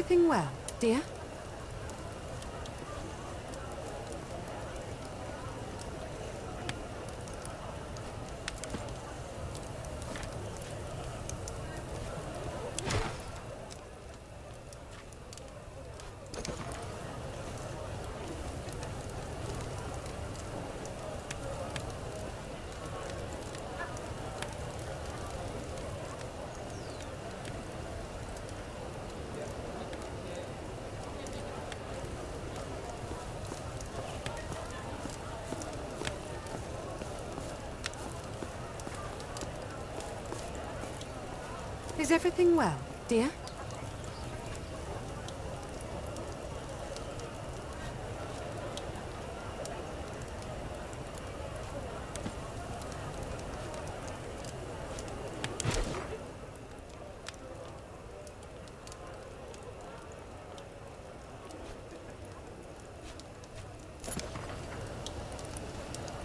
Everything well, dear? Is everything well, dear?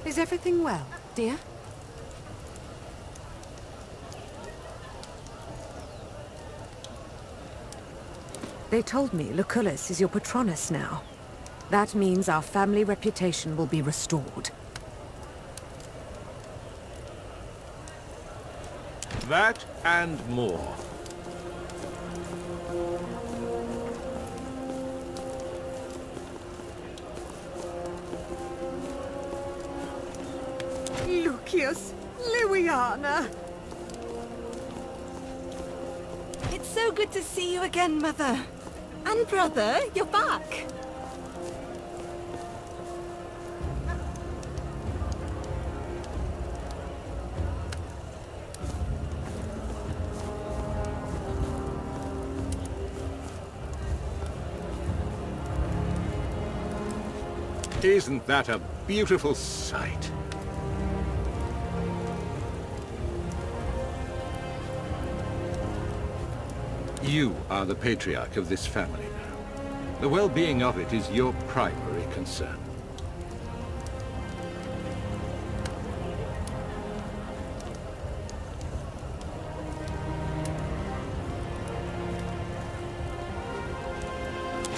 Is everything well, dear? They told me Lucullus is your patronus now. That means our family reputation will be restored. That and more. Lucius, Liliana. It's so good to see you again, Mother. And brother, you're back. Isn't that a beautiful sight? You are the patriarch of this family now. The well-being of it is your primary concern.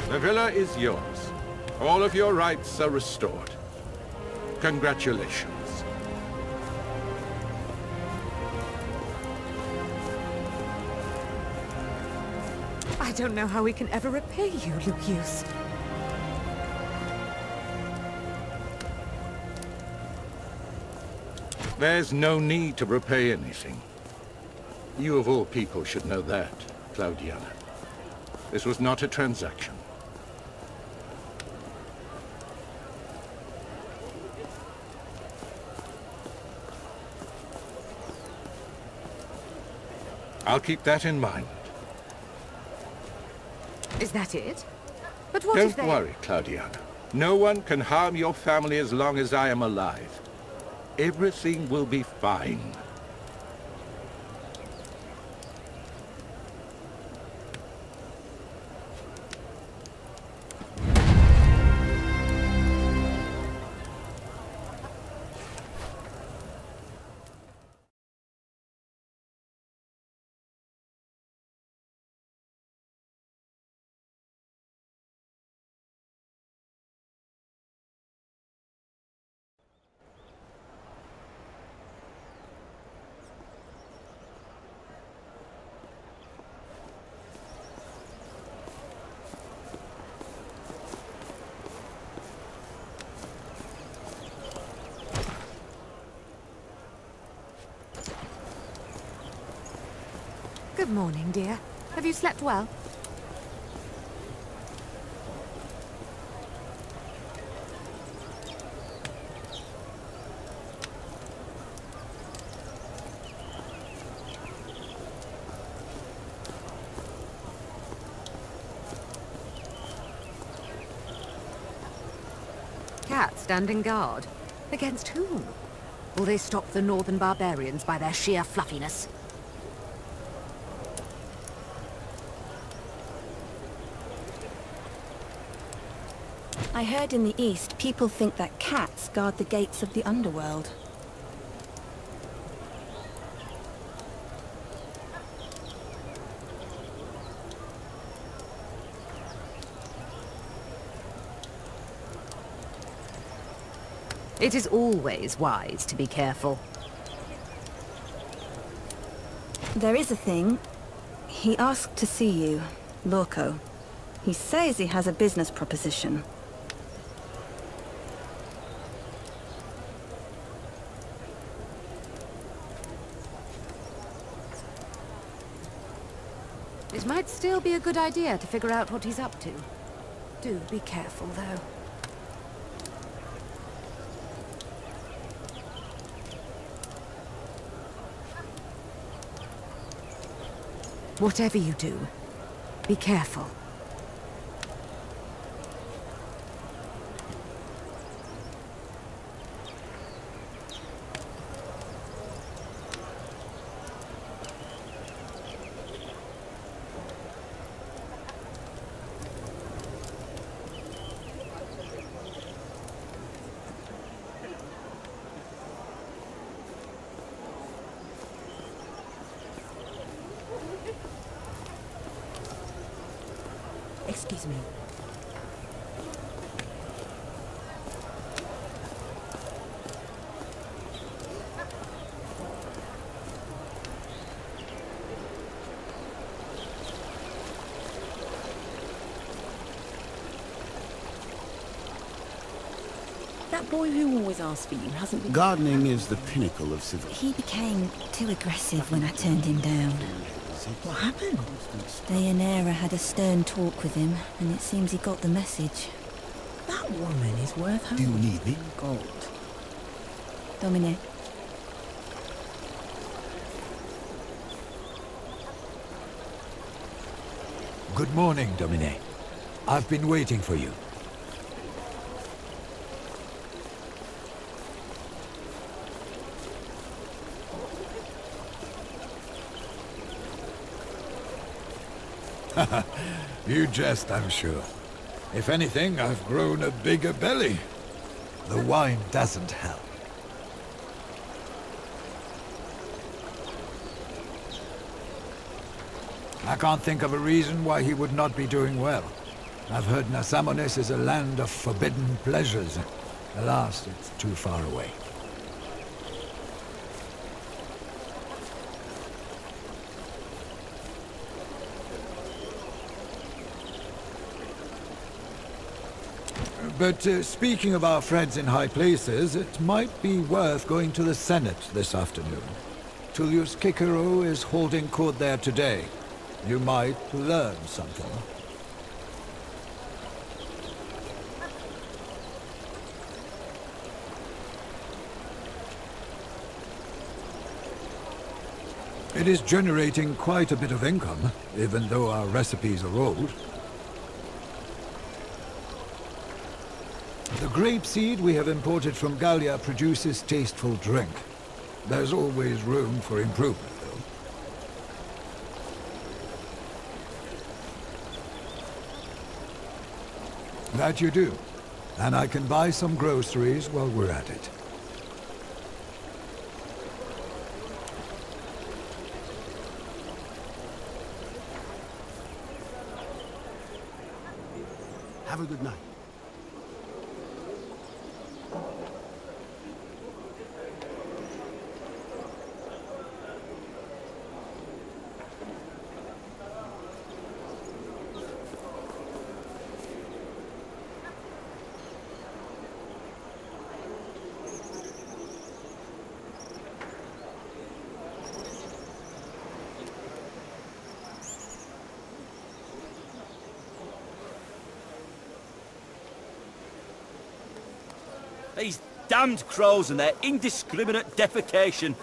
The villa is yours. All of your rights are restored. Congratulations. Don't know how we can ever repay you, Lucius. There's no need to repay anything. You of all people should know that, Claudiana. This was not a transaction. I'll keep that in mind. Is that it? But what Don't they... worry, Claudiana. No one can harm your family as long as I am alive. Everything will be fine. Good morning, dear. Have you slept well? Cat standing guard. Against whom? Will they stop the northern barbarians by their sheer fluffiness? I heard in the east people think that cats guard the gates of the underworld. It is always wise to be careful. There is a thing. He asked to see you, Lorco. He says he has a business proposition. Still be a good idea to figure out what he's up to. Do be careful, though. Whatever you do, be careful. Excuse me. That boy who always asks for you hasn't been... Gardening is the pinnacle of civil... He became too aggressive when I turned him down. What happened? Deianira had a stern talk with him, and it seems he got the message. That woman is worth her Do you need me? gold. Domine, Good morning, Domine. I've been waiting for you. You jest, I'm sure. If anything, I've grown a bigger belly. The wine doesn't help. I can't think of a reason why he would not be doing well. I've heard Nasamonis is a land of forbidden pleasures. Alas, it's too far away. But uh, speaking of our friends in high places, it might be worth going to the Senate this afternoon. Tullius Cicero is holding court there today. You might learn something. It is generating quite a bit of income, even though our recipes are old. Grape seed we have imported from Gallia produces tasteful drink. There's always room for improvement, though. That you do. And I can buy some groceries while we're at it. Have a good night. These damned crows and their indiscriminate defecation.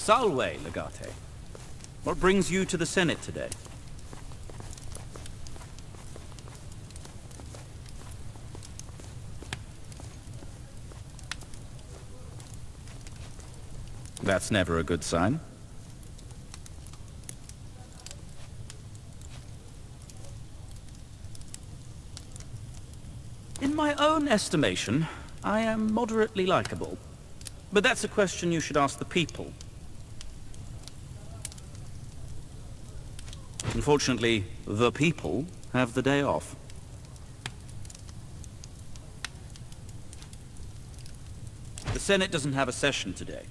Salve, Legate. What brings you to the Senate today? That's never a good sign. In my own estimation, I am moderately likable. But that's a question you should ask the people. Unfortunately, the people have the day off. The Senate doesn't have a session today.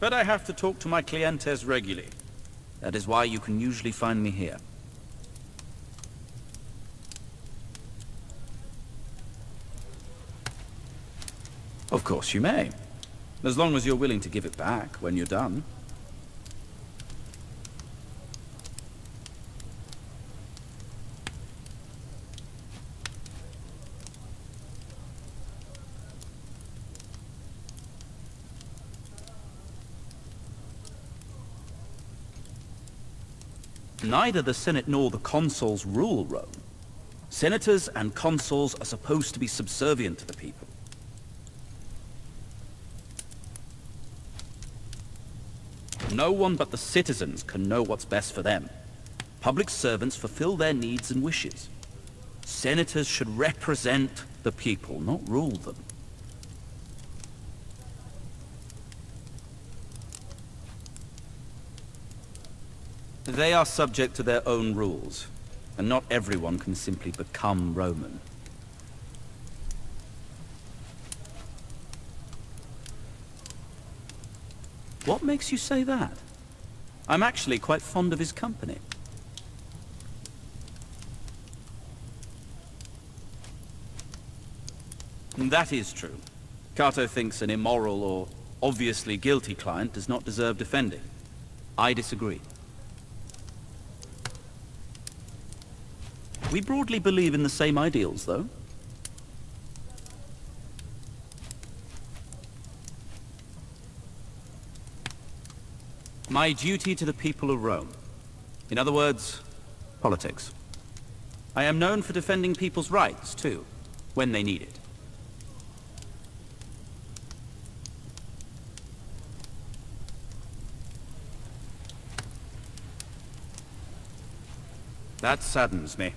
But I have to talk to my clientes regularly. That is why you can usually find me here. Of course you may. As long as you're willing to give it back when you're done. Neither the Senate nor the consuls rule Rome. Senators and consuls are supposed to be subservient to the people. No one but the citizens can know what's best for them. Public servants fulfill their needs and wishes. Senators should represent the people, not rule them. They are subject to their own rules, and not everyone can simply become Roman. What makes you say that? I'm actually quite fond of his company. That is true. Cato thinks an immoral or obviously guilty client does not deserve defending. I disagree. We broadly believe in the same ideals, though. My duty to the people of Rome. In other words, politics. I am known for defending people's rights, too, when they need it. That saddens me,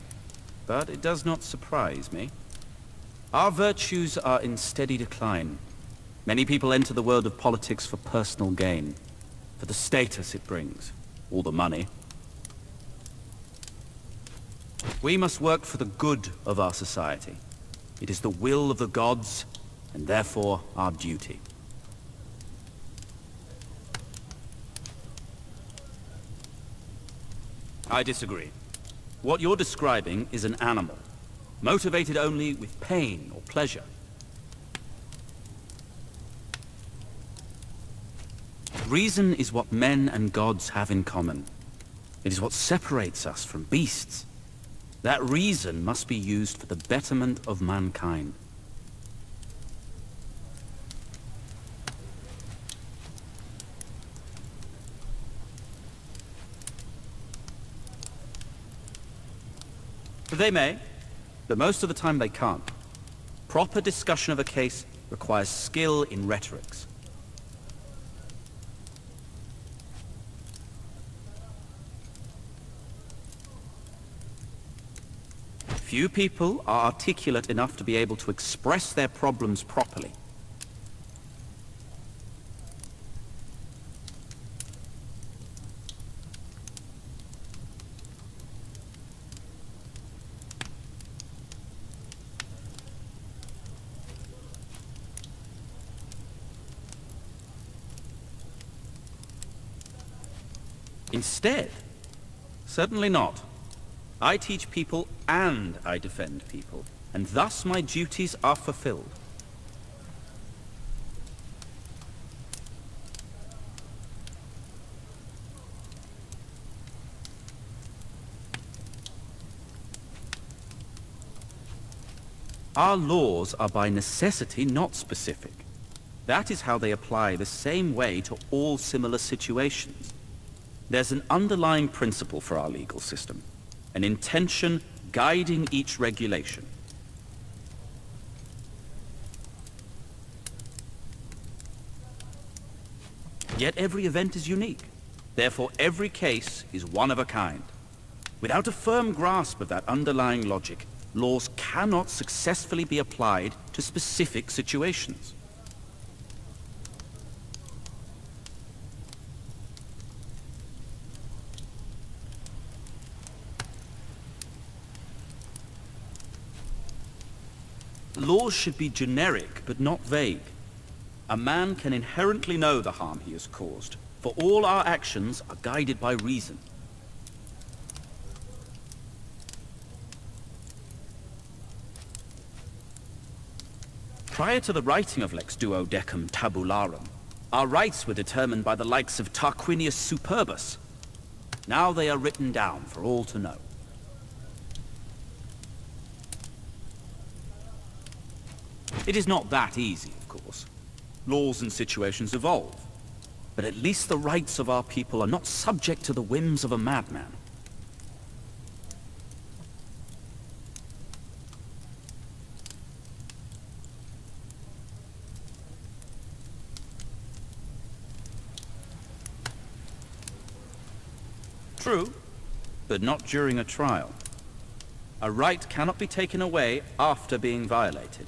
but it does not surprise me. Our virtues are in steady decline. Many people enter the world of politics for personal gain, for the status it brings, all the money. We must work for the good of our society. It is the will of the gods, and therefore our duty. I disagree. What you're describing is an animal, motivated only with pain or pleasure. Reason is what men and gods have in common. It is what separates us from beasts. That reason must be used for the betterment of mankind. They may, but most of the time they can't. Proper discussion of a case requires skill in rhetorics. Few people are articulate enough to be able to express their problems properly. Instead, certainly not. I teach people and I defend people, and thus my duties are fulfilled. Our laws are by necessity not specific. That is how they apply the same way to all similar situations. There's an underlying principle for our legal system, an intention guiding each regulation. Yet every event is unique. Therefore, every case is one of a kind. Without a firm grasp of that underlying logic, laws cannot successfully be applied to specific situations. Laws should be generic, but not vague. A man can inherently know the harm he has caused, for all our actions are guided by reason. Prior to the writing of Lex Duodecim Tabularum, our rights were determined by the likes of Tarquinius Superbus. Now they are written down for all to know. It is not that easy, of course. Laws and situations evolve. But at least the rights of our people are not subject to the whims of a madman. True, but not during a trial. A right cannot be taken away after being violated.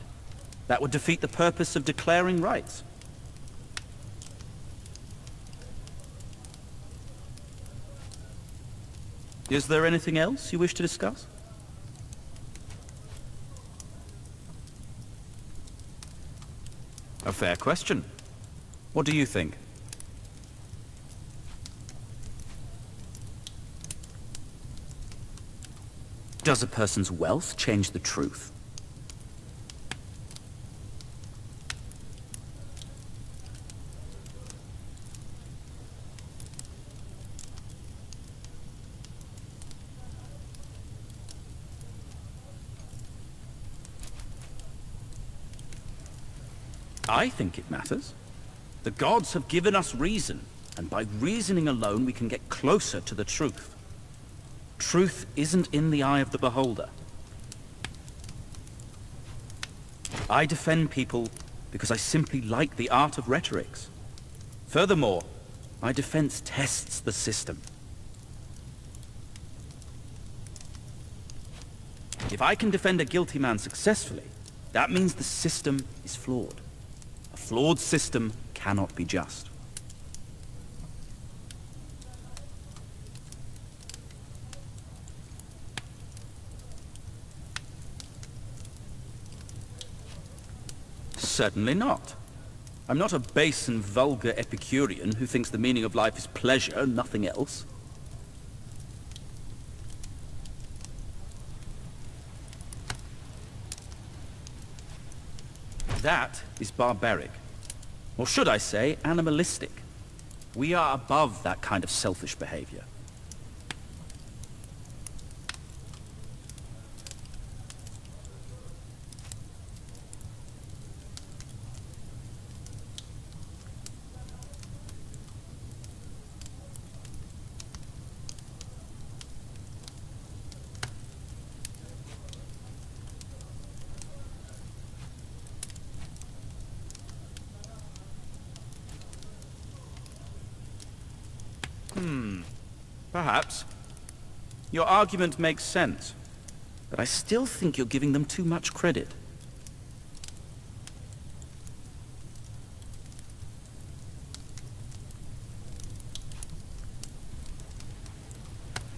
That would defeat the purpose of declaring rights. Is there anything else you wish to discuss? A fair question. What do you think? Does a person's wealth change the truth? I think it matters. The gods have given us reason, and by reasoning alone we can get closer to the truth. Truth isn't in the eye of the beholder. I defend people because I simply like the art of rhetorics. Furthermore, my defense tests the system. If I can defend a guilty man successfully, that means the system is flawed. Flawed system cannot be just. Certainly not. I'm not a base and vulgar Epicurean who thinks the meaning of life is pleasure, nothing else. That is barbaric. Or should I say, animalistic. We are above that kind of selfish behavior. Hmm. Perhaps. Your argument makes sense. But I still think you're giving them too much credit.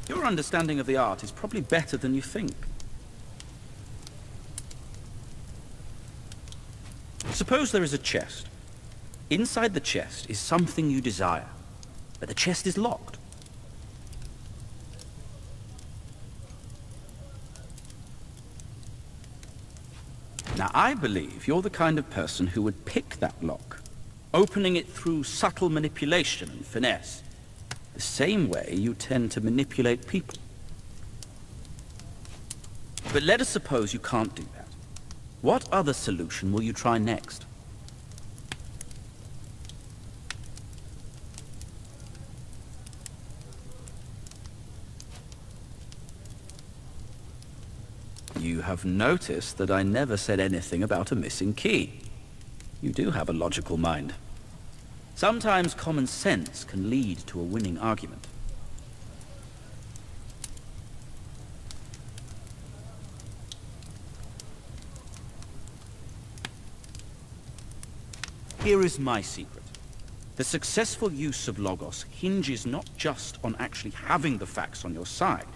Your understanding of the art is probably better than you think. Suppose there is a chest. Inside the chest is something you desire, but the chest is locked. I believe you're the kind of person who would pick that lock, opening it through subtle manipulation and finesse, the same way you tend to manipulate people. But let us suppose you can't do that. What other solution will you try next? You have noticed that I never said anything about a missing key. You do have a logical mind. Sometimes common sense can lead to a winning argument. Here is my secret. The successful use of Logos hinges not just on actually having the facts on your side,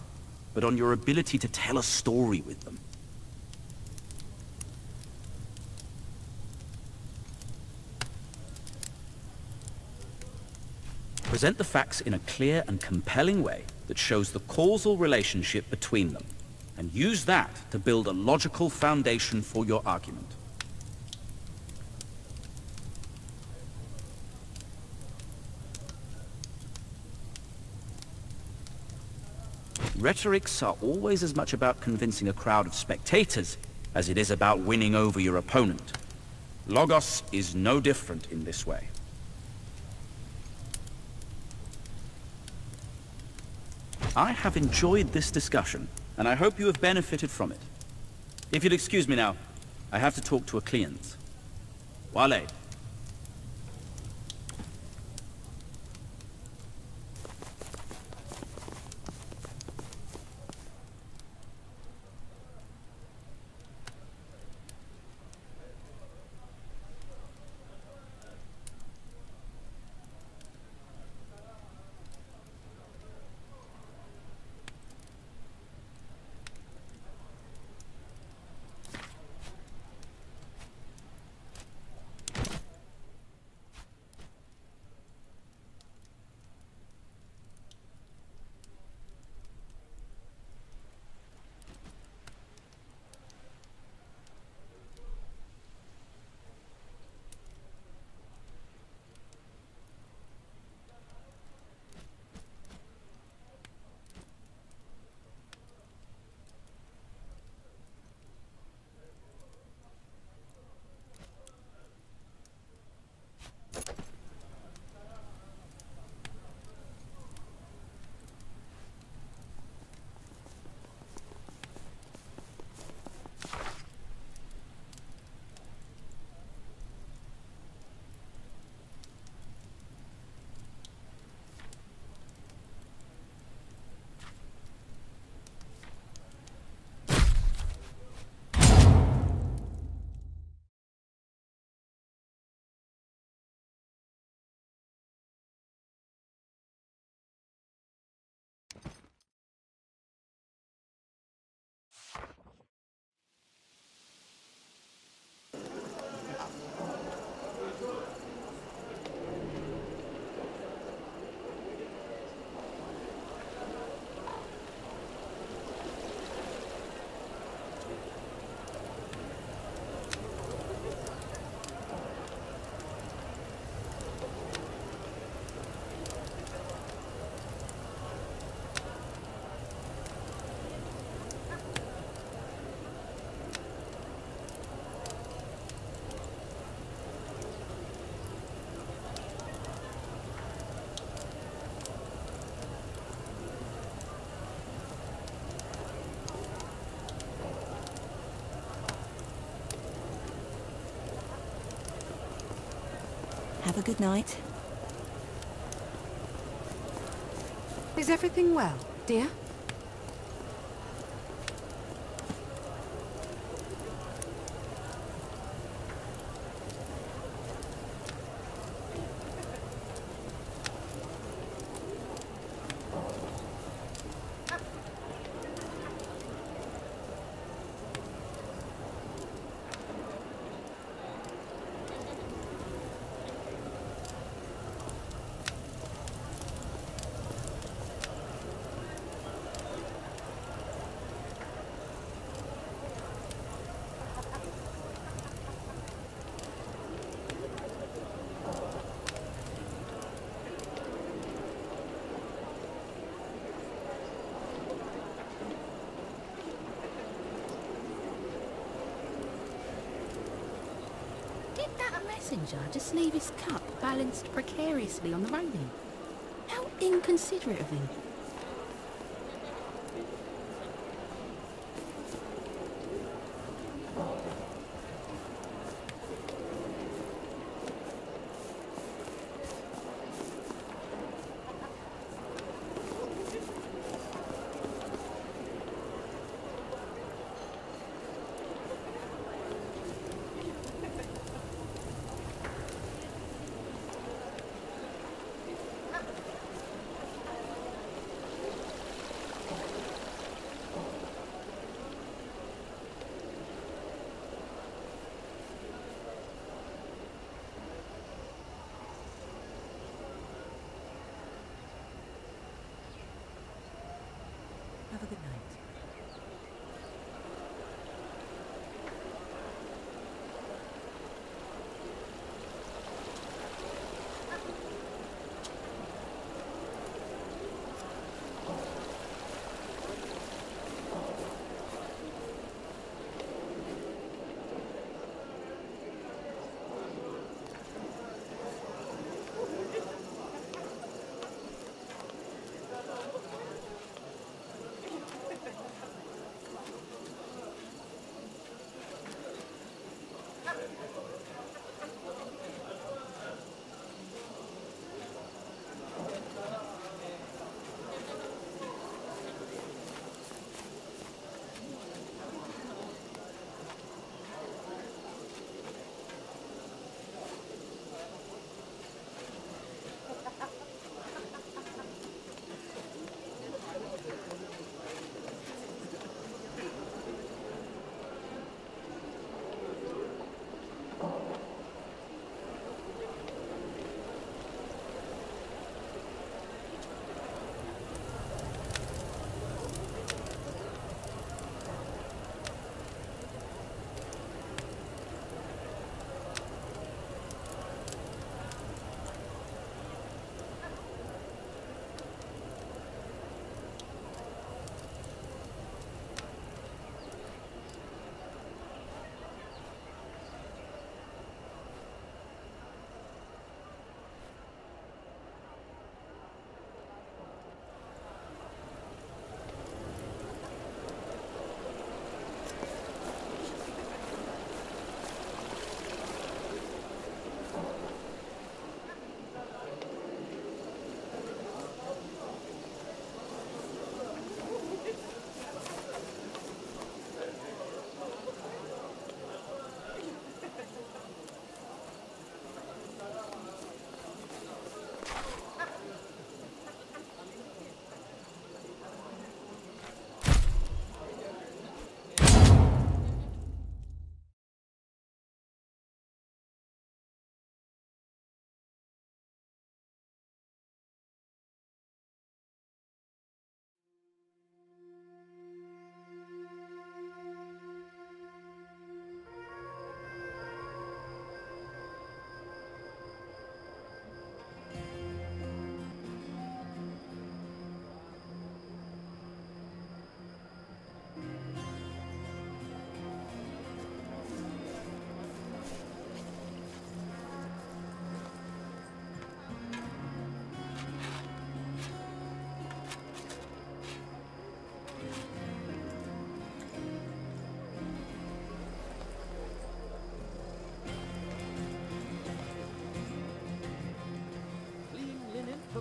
but on your ability to tell a story with them. Present the facts in a clear and compelling way that shows the causal relationship between them, and use that to build a logical foundation for your argument. Rhetorics are always as much about convincing a crowd of spectators as it is about winning over your opponent. Logos is no different in this way. I have enjoyed this discussion, and I hope you have benefited from it. If you'll excuse me now, I have to talk to a client. Wale. A good night. Is everything well, dear? Did messenger just leave his cup balanced precariously on the railing? How inconsiderate of him.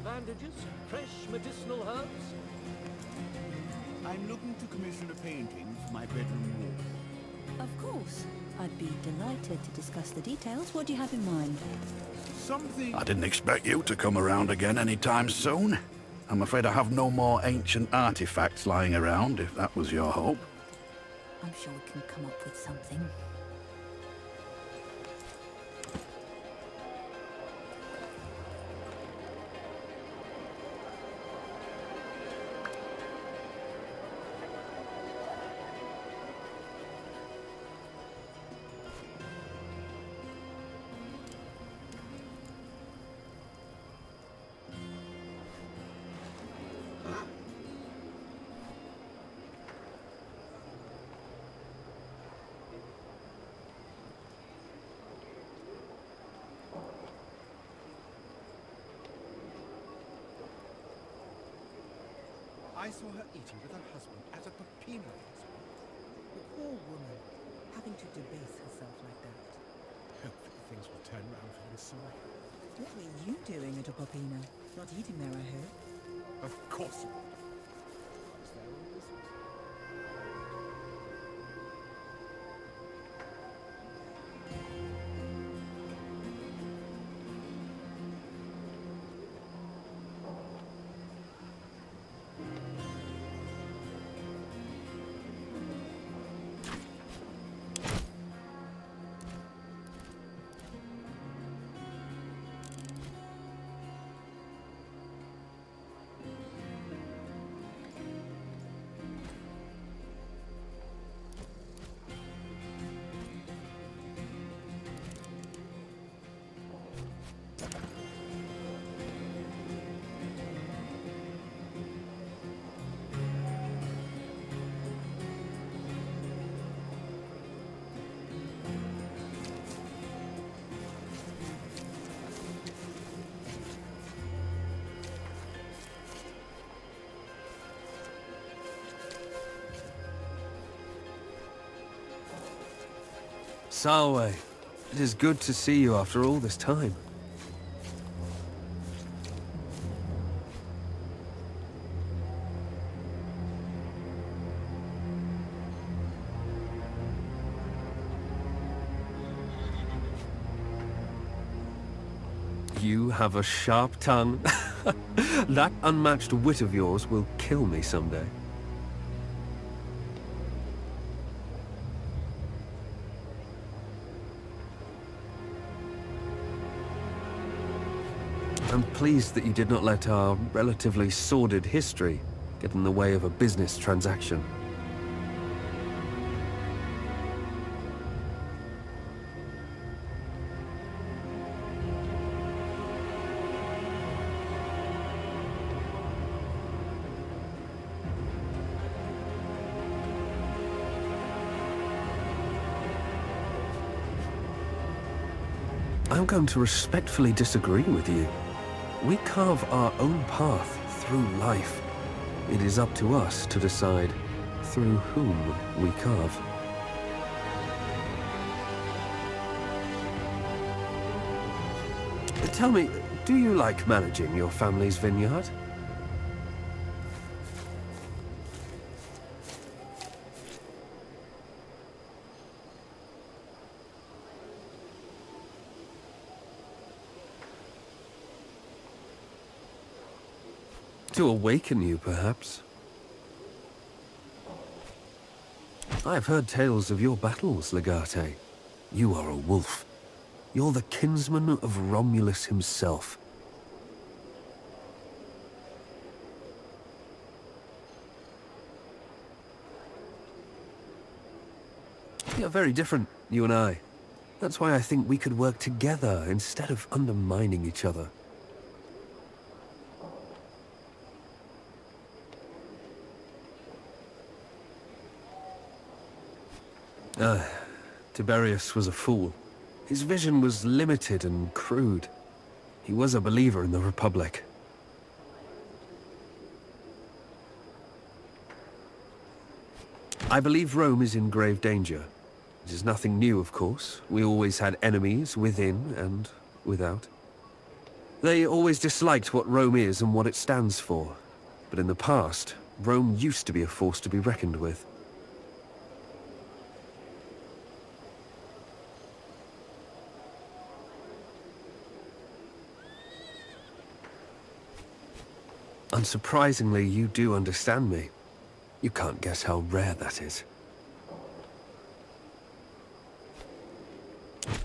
Bandages, fresh medicinal herbs? I'm looking to commission a painting for my bedroom wall. Of course. I'd be delighted to discuss the details. What do you have in mind? Something... I didn't expect you to come around again anytime soon. I'm afraid I have no more ancient artifacts lying around, if that was your hope. I'm sure we can come up with something. I saw her eating with her husband at a Peppino restaurant. The poor woman, having to debase herself like that. Hopefully things will turn round for the side. What were you doing at a popina? Not eating there, I hope. Of course Salve, it is good to see you after all this time. You have a sharp tongue. that unmatched wit of yours will kill me someday. I'm pleased that you did not let our relatively sordid history get in the way of a business transaction. I'm going to respectfully disagree with you. We carve our own path through life. It is up to us to decide through whom we carve. Tell me, do you like managing your family's vineyard? To awaken you, perhaps. I have heard tales of your battles, Legate. You are a wolf. You're the kinsman of Romulus himself. Are very different, you and I. That's why I think we could work together instead of undermining each other. Ah, Tiberius was a fool. His vision was limited and crude. He was a believer in the Republic. I believe Rome is in grave danger. It is nothing new, of course. We always had enemies within and without. They always disliked what Rome is and what it stands for. But in the past, Rome used to be a force to be reckoned with. Unsurprisingly, you do understand me. You can't guess how rare that is.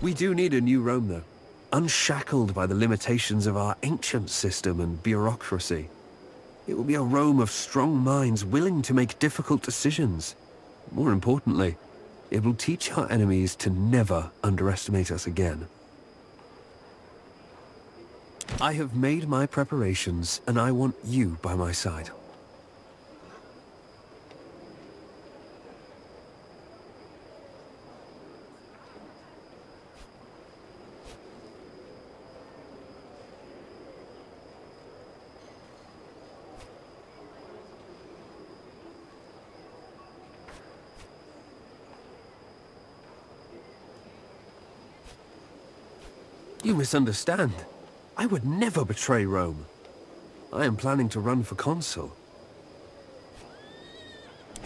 We do need a new Rome, though. Unshackled by the limitations of our ancient system and bureaucracy. It will be a Rome of strong minds willing to make difficult decisions. More importantly, it will teach our enemies to never underestimate us again. I have made my preparations, and I want you by my side. You misunderstand. I would never betray Rome. I am planning to run for consul.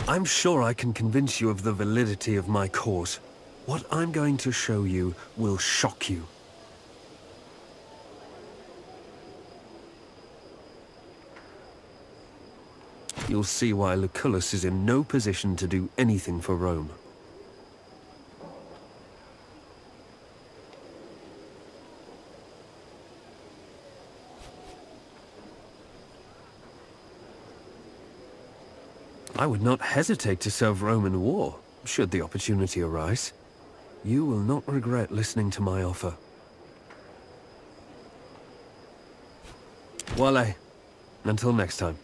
I'm sure I can convince you of the validity of my cause. What I'm going to show you will shock you. You'll see why Lucullus is in no position to do anything for Rome. I would not hesitate to serve Roman war, should the opportunity arise. You will not regret listening to my offer. Vale, until next time.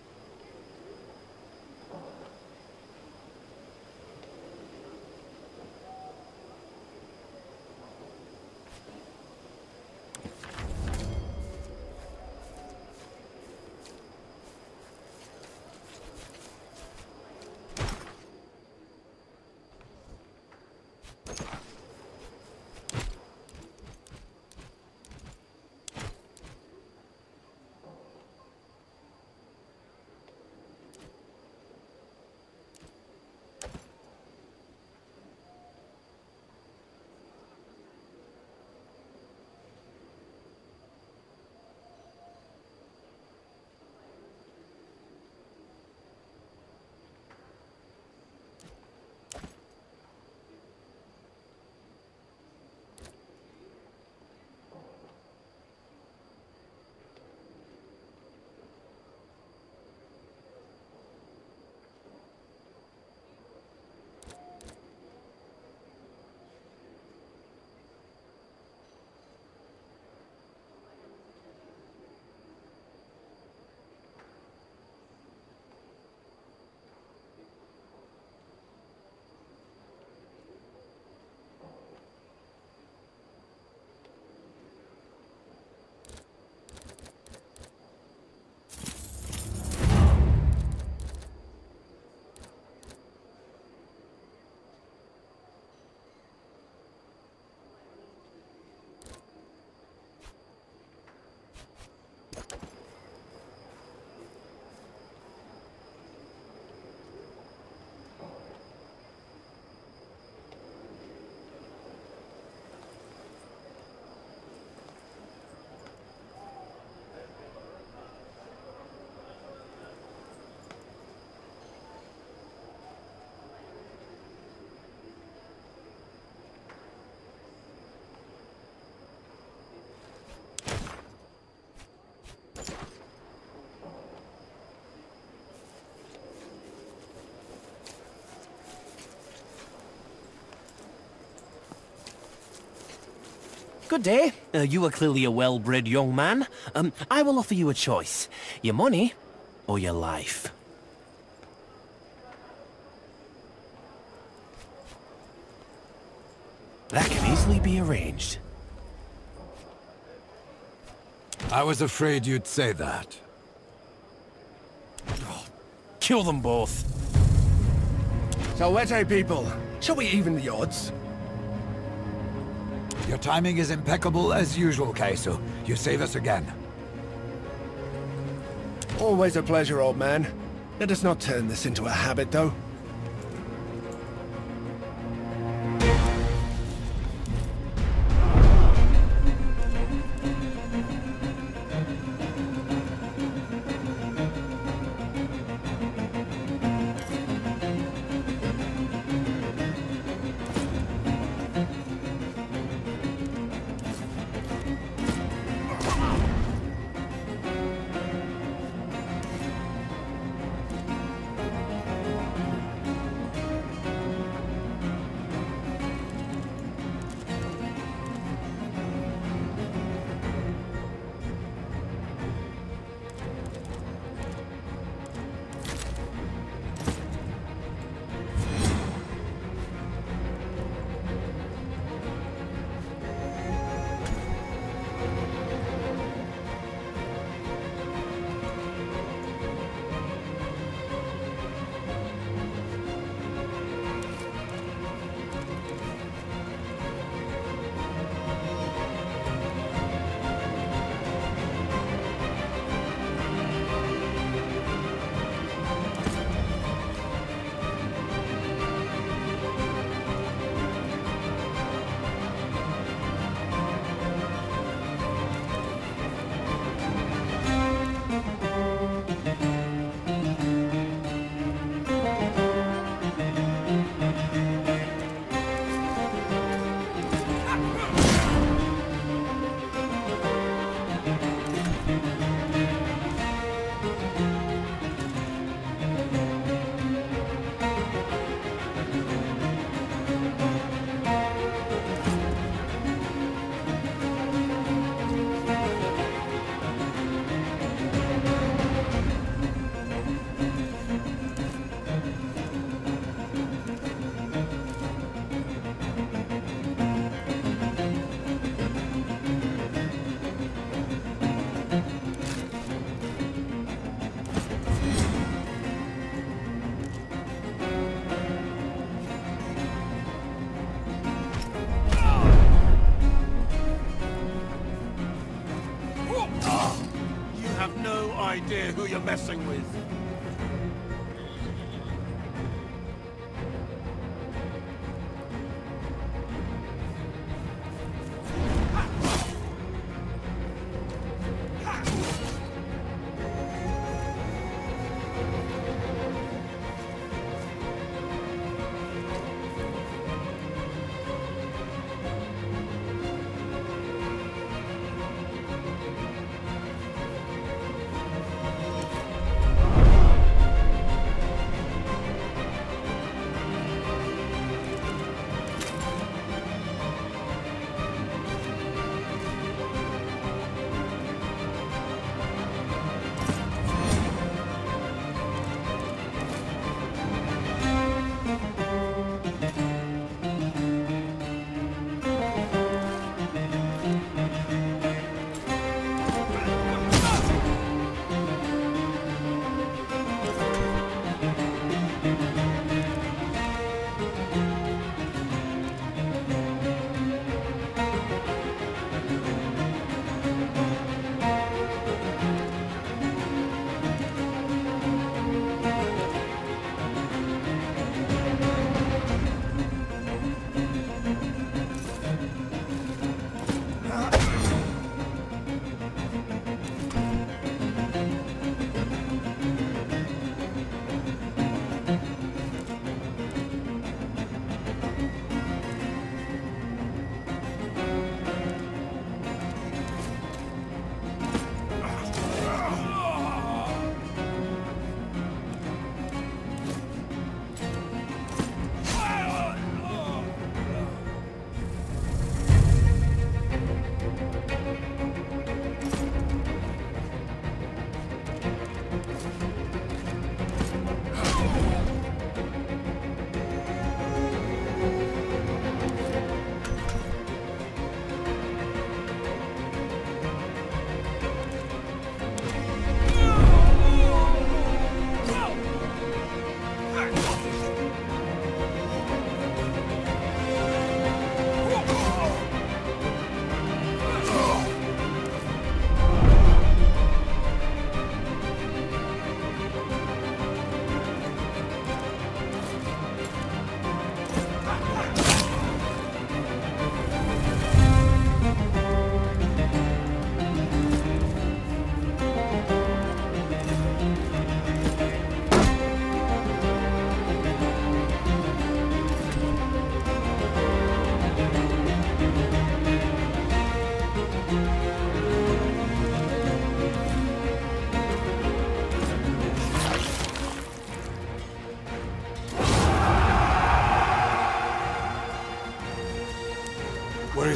Good day. Uh, you are clearly a well-bred young man. Um, I will offer you a choice. Your money or your life. That can easily be arranged. I was afraid you'd say that. Kill them both. Salvete, people. Shall we even the odds? Your timing is impeccable as usual, Kaisu. You save us again. Always a pleasure, old man. Let us not turn this into a habit, though. Who you're messing with.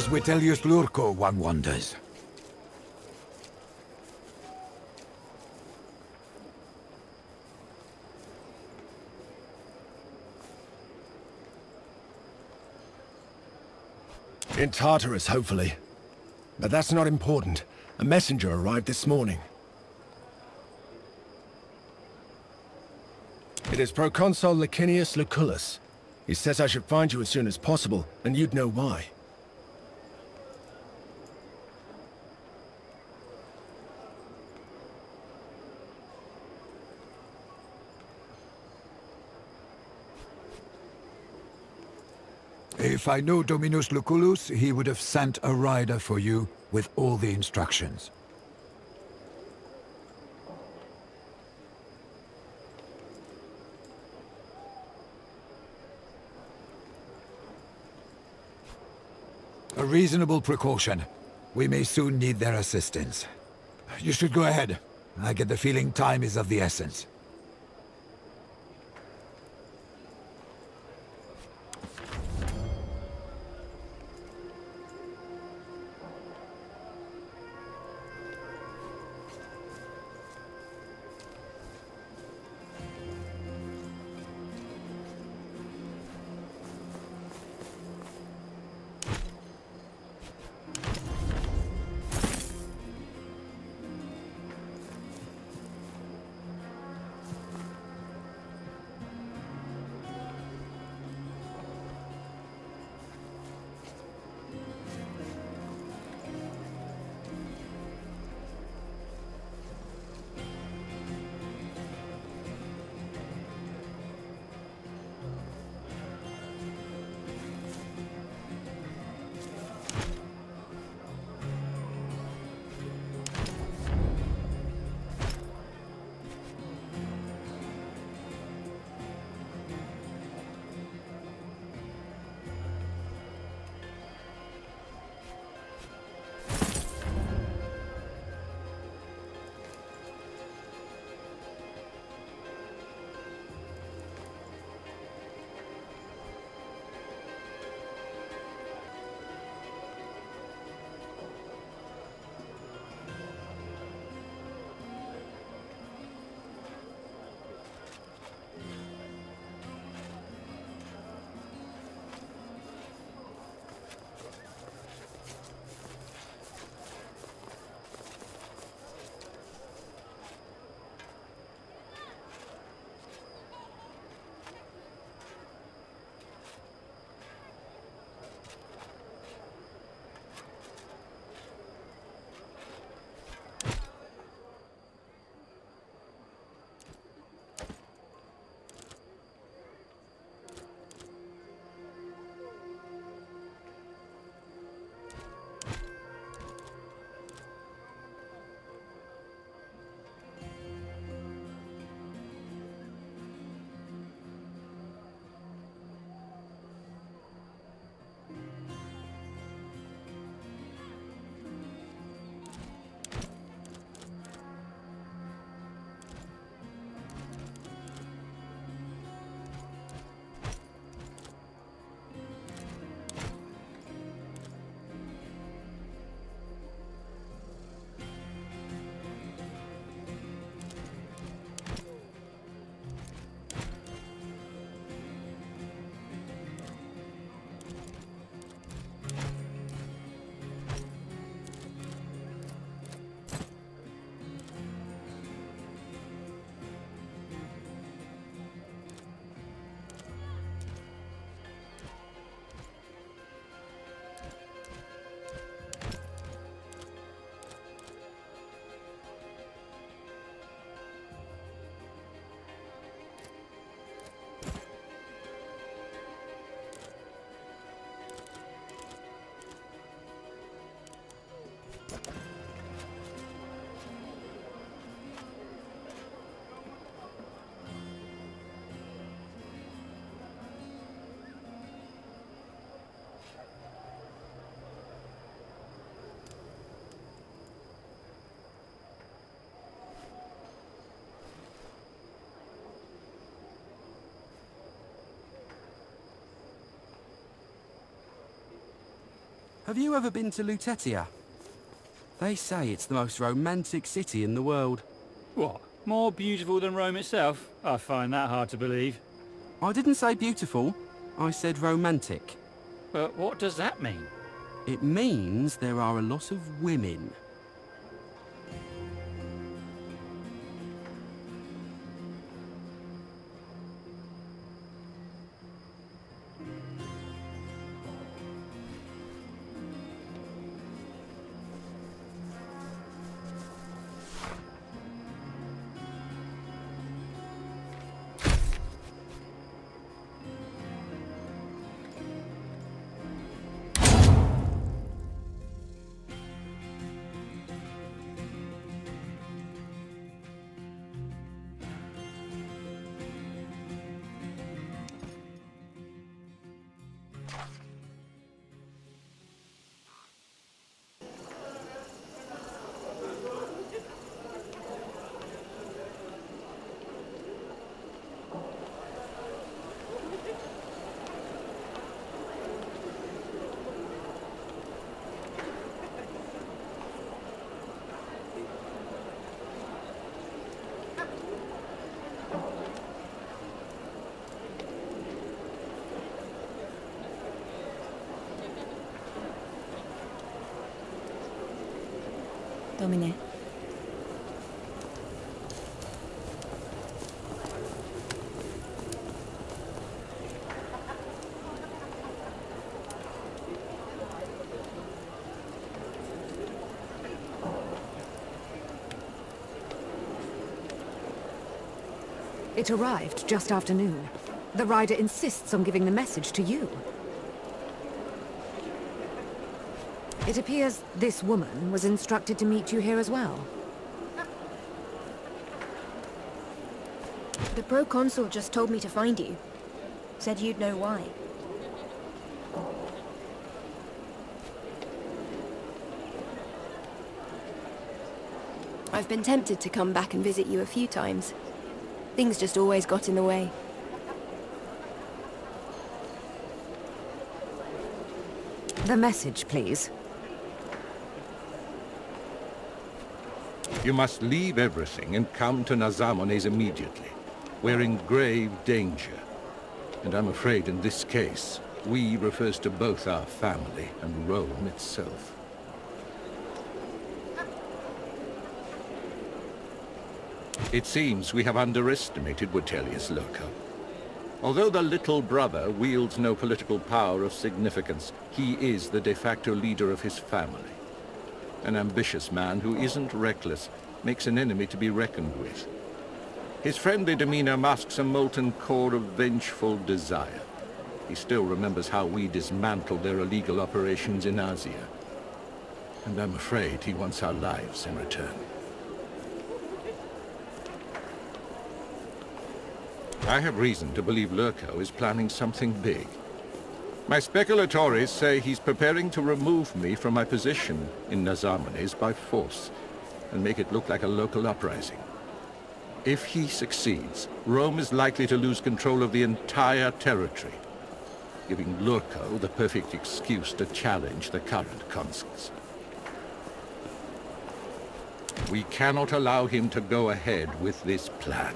Vitellius Lurco, one wonders? In Tartarus, hopefully. But that's not important. A messenger arrived this morning. It is Proconsul Licinius Lucullus. He says I should find you as soon as possible, and you'd know why. If I know Dominus Lucullus, he would have sent a rider for you with all the instructions. A reasonable precaution. We may soon need their assistance. You should go ahead. I get the feeling time is of the essence. Have you ever been to Lutetia? They say it's the most romantic city in the world. What? More beautiful than Rome itself? I find that hard to believe. I didn't say beautiful. I said romantic. But what does that mean? It means there are a lot of women. It arrived just after noon. The rider insists on giving the message to you. It appears this woman was instructed to meet you here as well. The proconsul just told me to find you. Said you'd know why. I've been tempted to come back and visit you a few times. Things just always got in the way. The message, please. You must leave everything and come to Nasamones immediately. We're in grave danger. And I'm afraid in this case, we refers to both our family and Rome itself. It seems we have underestimated Vitellius Lurco. Although the little brother wields no political power of significance, he is the de facto leader of his family. An ambitious man who isn't reckless makes an enemy to be reckoned with. His friendly demeanor masks a molten core of vengeful desire. He still remembers how we dismantled their illegal operations in Asia. And I'm afraid he wants our lives in return. I have reason to believe Lurco is planning something big. My speculatores say he's preparing to remove me from my position in Nasamones by force and make it look like a local uprising. If he succeeds, Rome is likely to lose control of the entire territory, giving Lurco the perfect excuse to challenge the current consuls. We cannot allow him to go ahead with this plan.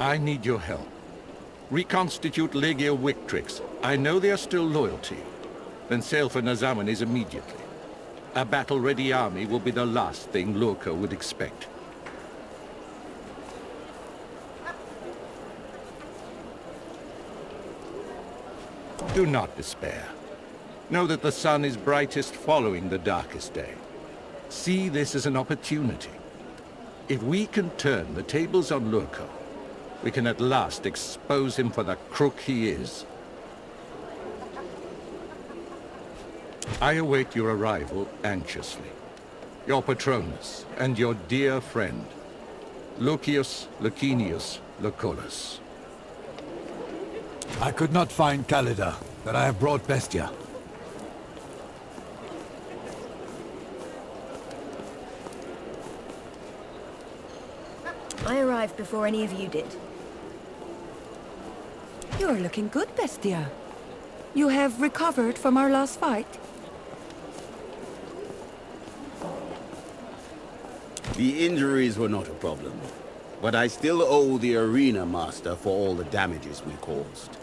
I need your help. Reconstitute Legio Victrix. I know they are still loyal to you. Then sail for Nasamones immediately. A battle-ready army will be the last thing Lurco would expect. Do not despair. Know that the sun is brightest following the darkest day. See this as an opportunity. If we can turn the tables on Lurco, we can at last expose him for the crook he is. I await your arrival anxiously. Your Patronus and your dear friend, Lucius Licinius Lucullus. I could not find Calida, but I have brought Bestia. I arrived before any of you did. You're looking good, Bestia. You have recovered from our last fight? The injuries were not a problem, but I still owe the Arena Master for all the damages we caused.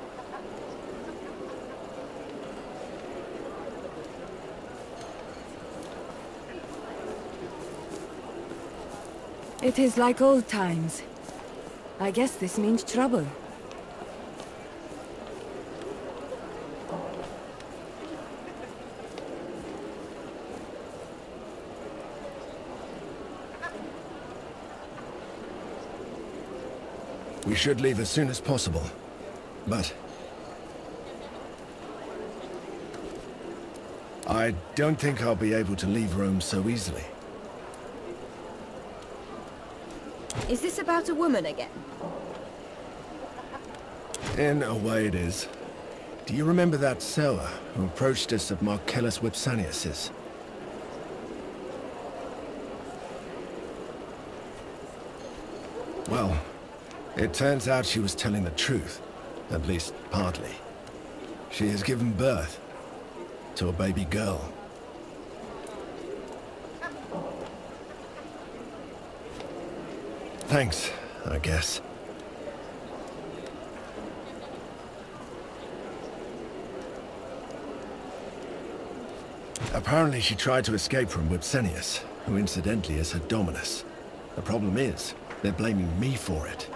It is like old times. I guess this means trouble. We should leave as soon as possible. But... I don't think I'll be able to leave Rome so easily. Is this about a woman again? In a way it is. Do you remember that seller who approached us at Marcellus Vipsanius's? Well, it turns out she was telling the truth. At least, partly. She has given birth to a baby girl. Thanks, I guess. Apparently she tried to escape from Vipsanius, who incidentally is her dominus. The problem is, they're blaming me for it.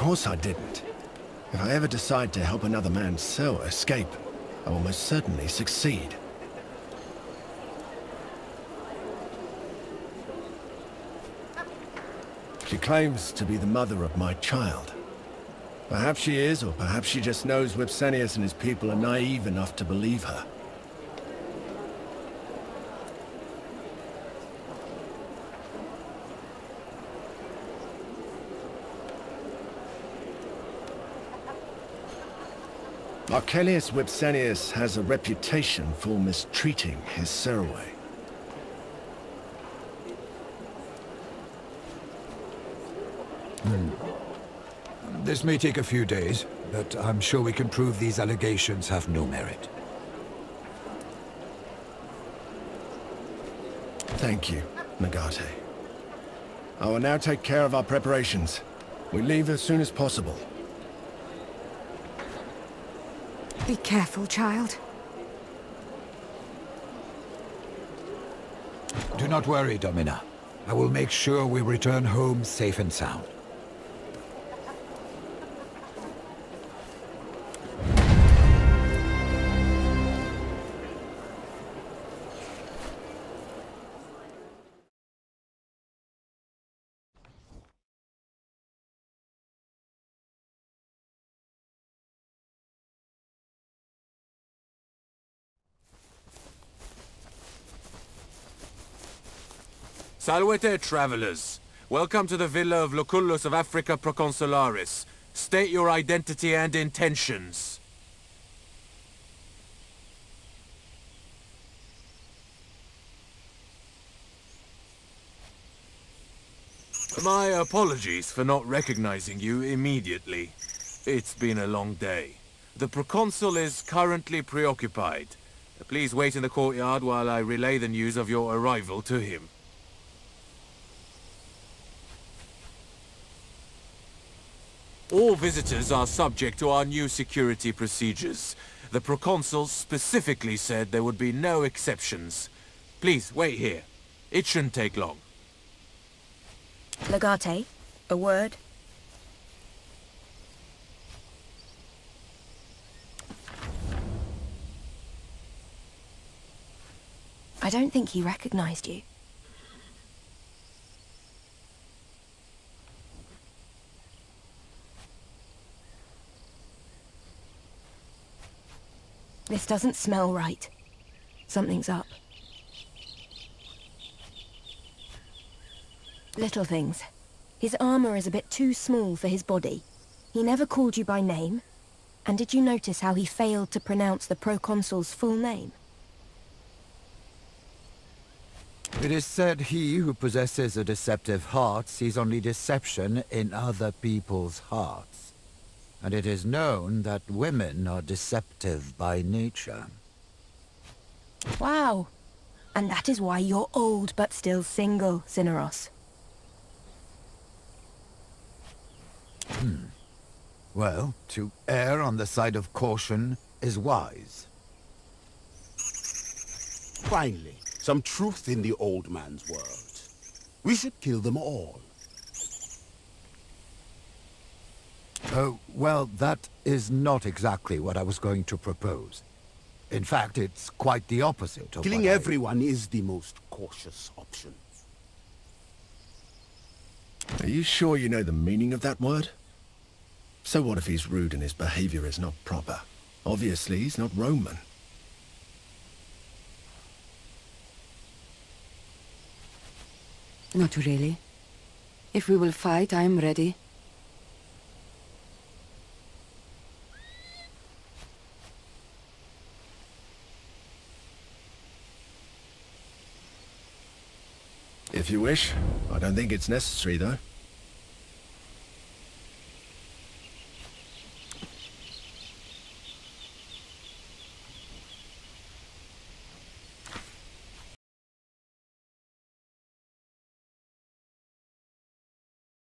Course I didn't. If I ever decide to help another man so escape, I will most certainly succeed. She claims to be the mother of my child. Perhaps she is, or perhaps she just knows Vipsanius and his people are naive enough to believe her. Marcellus Vipsanius has a reputation for mistreating his Ceraway. Hmm. This may take a few days, but I'm sure we can prove these allegations have no merit. Thank you, Legate. I will now take care of our preparations. We leave as soon as possible. Be careful, child. Do not worry, Domina. I will make sure we return home safe and sound. Salvete, travelers. Welcome to the villa of Lucullus of Africa Proconsularis. State your identity and intentions. My apologies for not recognizing you immediately. It's been a long day. The proconsul is currently preoccupied. Please wait in the courtyard while I relay the news of your arrival to him. All visitors are subject to our new security procedures. The proconsul specifically said there would be no exceptions. Please, wait here. It shouldn't take long. Legate, a word? I don't think he recognized you. This doesn't smell right. Something's up. Little things. His armor is a bit too small for his body. He never called you by name. And did you notice how he failed to pronounce the proconsul's full name? It is said he who possesses a deceptive heart sees only deception in other people's hearts. And it is known that women are deceptive by nature. Wow. And that is why you're old but still single, Syneros. Hmm. Well, to err on the side of caution is wise. Finally, some truth in the old man's words. We should kill them all. Oh, well, that is not exactly what I was going to propose. In fact, it's quite the opposite of Killing what I- everyone is the most cautious option. Are you sure you know the meaning of that word? So what if he's rude and his behavior is not proper? Obviously, he's not Roman. Not really. If we will fight, I am ready. If you wish. I don't think it's necessary, though.